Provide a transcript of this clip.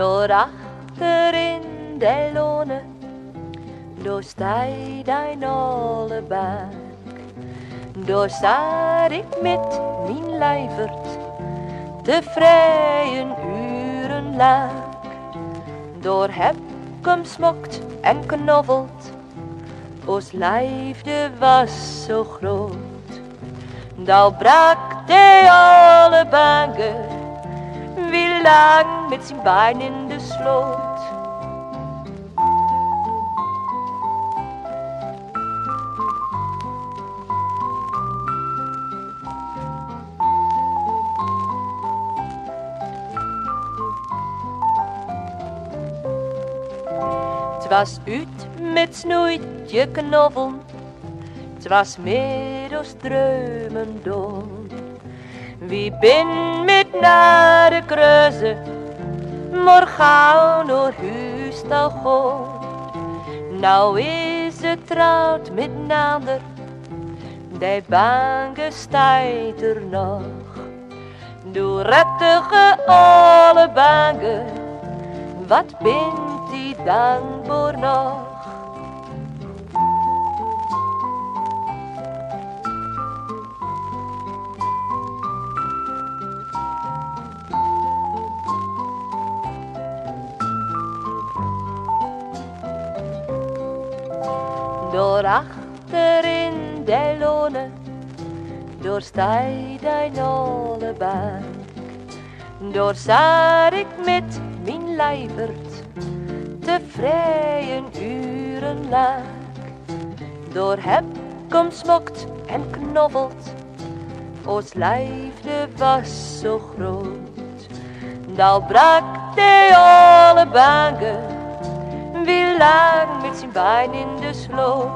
Door achter in de lone, door stij dein alle bank. Door staat ik met mijn lijvert, te vrijen uren lang. Door heb hem smokt en knobbeld, ons lijfde was zo groot. Dan brak de alle banken, lang met zijn bein in de sloot. Het was uit met snoeitje knobbel, het was als dreumen. Wie bin met naar de kruise, morgen door huis al gewoon. Nou is het trouwd met nader, de bange stijt er nog. Doe rettige alle bangen, wat bent die dankbaar nog? Door achter in de lone, door stij dein alle bank. Door zat ik met mijn lijvert, te vrijen uren lang. Door heb kom smokt en knobbelt, ons lijfde was zo groot. Dan brak de alle banken, wie lang met zijn bein in de sloot.